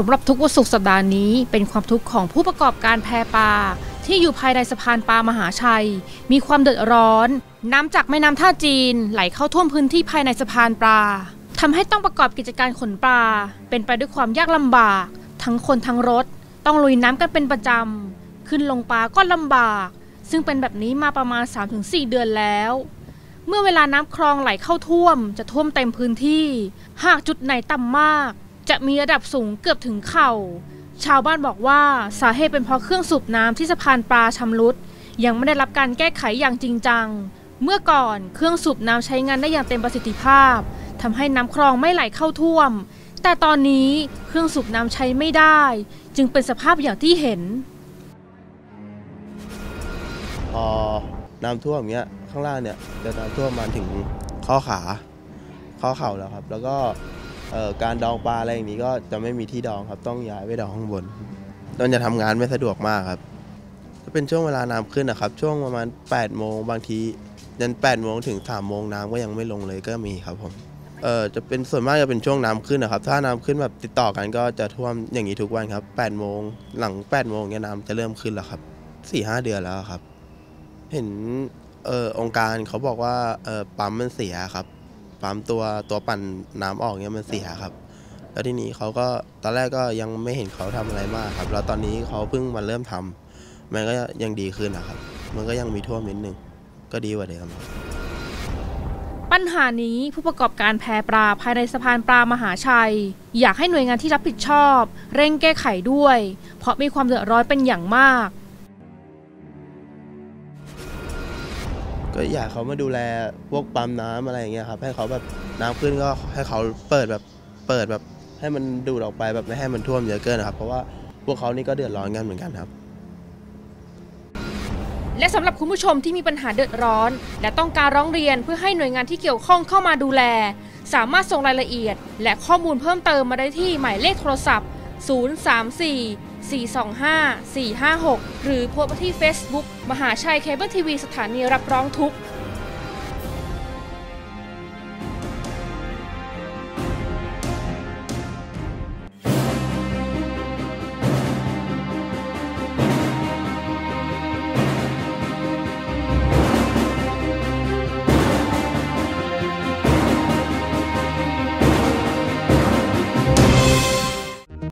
สำหรับทุกวันศุกร์สัปดาห์นี้เป็นความทุกข์ของผู้ประกอบการแพปลาที่อยู่ภายในสะพานปลามหาชัย มีความเดือดร้อน น้ำจากแม่น้ำท่าจีนไหลเข้าท่วมพื้นที่ภายในสะพานปลาทำให้ต้องประกอบกิจการขนปลา เป็นไปด้วยความยากลำบาก ทั้งคนทั้งรถ ต้องลุยน้ำกันเป็นประจำ ขึ้นลงปลาก็ลำบาก ซึ่งเป็นแบบนี้มาประมาณ 3-4 เดือนแล้ว เมื่อเวลาน้ำคลองไหลเข้าท่วม จะท่วมเต็มพื้นที่ หากจุดไหนต่ำมาก จะมีระดับสูงเกือบถึงเข่า ชาวบ้านบอกว่าสาเหตุเป็นเพราะเครื่องสูบน้ำที่สะพานปลาชำรุด ยังไม่ได้รับการแก้ไขอย่างจริงจัง เมื่อก่อนเครื่องสูบน้ำใช้งานได้อย่างเต็มประสิทธิภาพทำให้น้ำคลองไม่ไหลเข้าท่วม แต่ตอนนี้เครื่องสูบน้ำใช้ไม่ได้ จึงเป็นสภาพอย่างที่เห็นพอน้ำท่วมอย่างเงี้ยข้างล่างเนี่ยจะน้ำท่วมมาถึงข้อขาข้อเข่าแล้วครับ แล้วก็ การดองปลาอะไรอย่างนี้ก็จะไม่มีที่ดองครับ ต้องย้ายไปดองข้างบนตอนจะทำงานไม่สะดวกมากครับจะเป็นช่วงเวลาน้ำขึ้นนะครับ ช่วงประมาณ8โมงบางทียัน8โมงถึง3โมงน้ำก็ยังไม่ลงเลยก็มีครับผมเออจะเป็นส่วนมากจะเป็นช่วงน้ำขึ้นนะครับ ถ้าน้ำขึ้นแบบติดต่อกันก็จะท่วมอย่างนี้ทุกวันครับ8โมงหลัง8โมงเนี่ยน้ำจะเริ่มขึ้นแล้วครับ4-5เดือนแล้วครับ เห็นเออองค์การเขาบอกว่าเออปั๊มมันเสียครับ ปั๊มตัวตัวปั่นน้ำออกเนี่ยมันเสียครับ แล้วทีนี้เขาก็ตอนแรกก็ยังไม่เห็นเขาทำอะไรมากครับ แล้วตอนนี้เขาเพิ่งมาเริ่มทำมันก็ยังดีขึ้นนะครับ มันก็ยังมีท่วมนิดนึงก็ดีกว่าเดิมปัญหานี้ผู้ประกอบการแพปลาภายในสะพานปลามหาชัย อยากให้หน่วยงานที่รับผิดชอบ เร่งแก้ไขด้วย เพราะมีความเดือดร้อนเป็นอย่างมาก ก็อยากเขามาดูแลพวกปั๊มน้ำอะไรอย่างเงี้ยครับ ให้เขาแบบน้ำขึ้นก็ให้เขาเปิดแบบเปิดแบบให้มันดูดออกไปแบบไม่ให้มันท่วมเยอะเกินนะครับ เพราะว่าพวกเขานี่ก็เดือดร้อนกันเหมือนกันครับ และสำหรับคุณผู้ชมที่มีปัญหาเดือดร้อน และต้องการร้องเรียนเพื่อให้หน่วยงานที่เกี่ยวข้องเข้ามาดูแล สามารถส่งรายละเอียด และข้อมูลเพิ่มเติมมาได้ที่หมายเลขโทรศัพท์ 034 425 456 หรือโพสต์ที่ Facebook มหาชัยเคเบิลทีวีสถานีรับร้องทุกข์